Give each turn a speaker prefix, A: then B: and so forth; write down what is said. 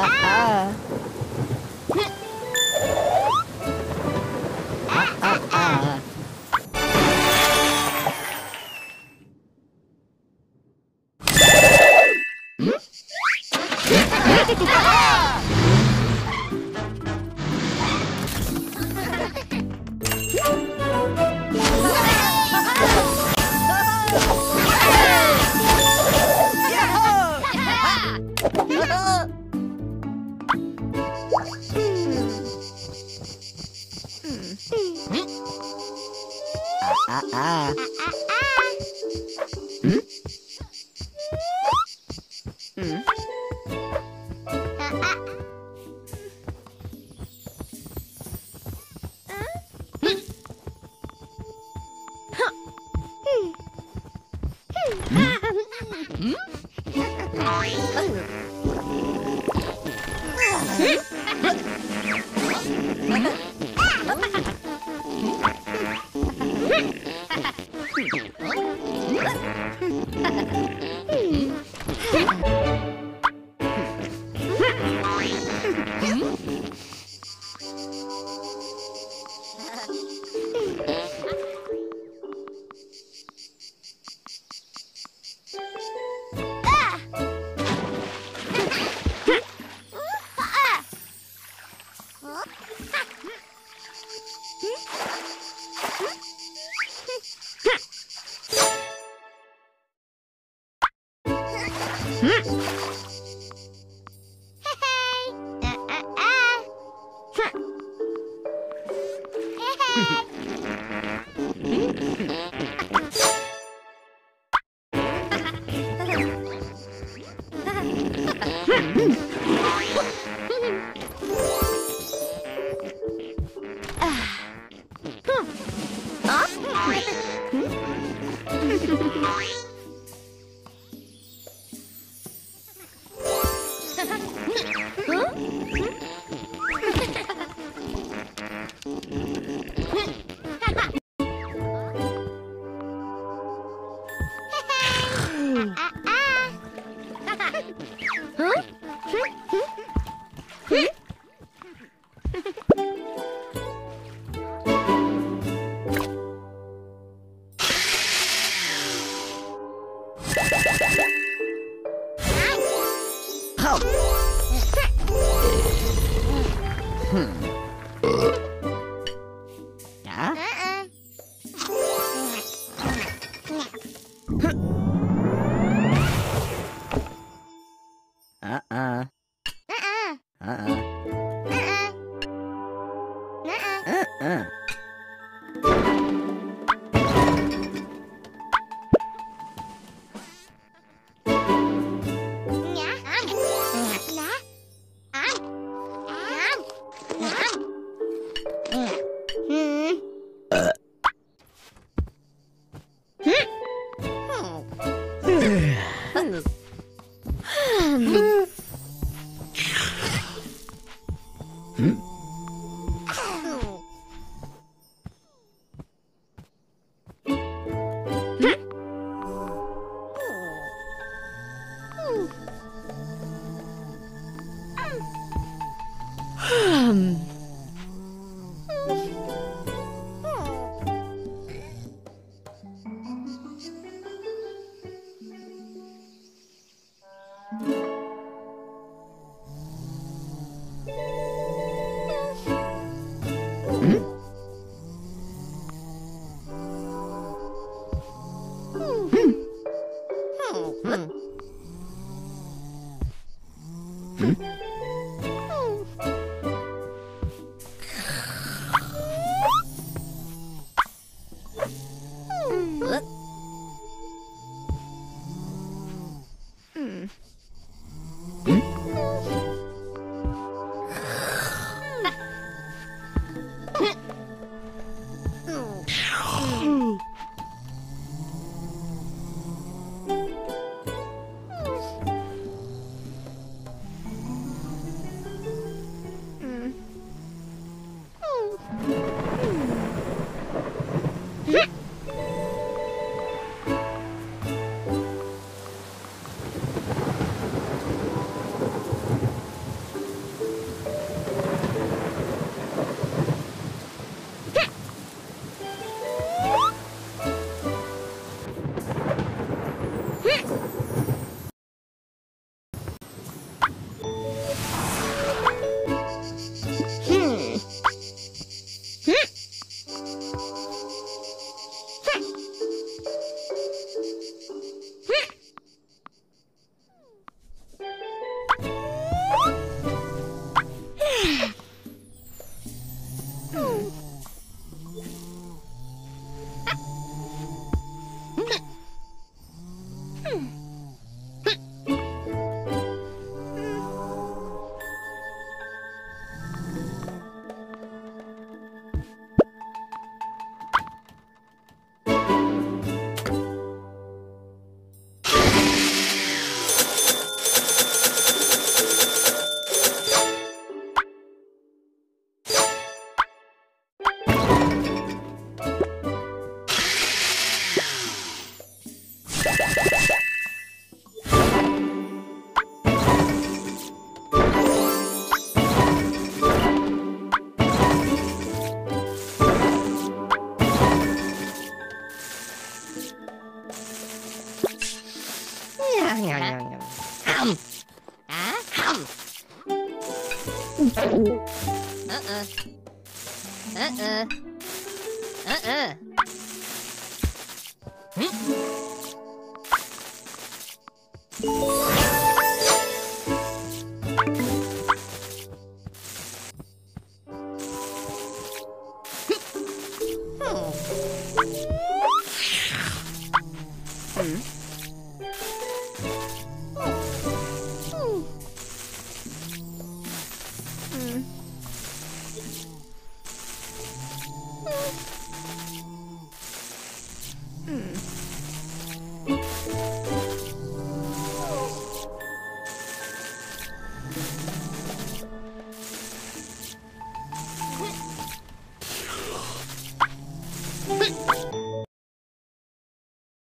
A: 아, 아. 아, Hmm? Huh? Uh-uh. Hmm. Hmm? Yeah. Uh-uh. Uh-uh. Uh-uh. Uh-uh. Hmm?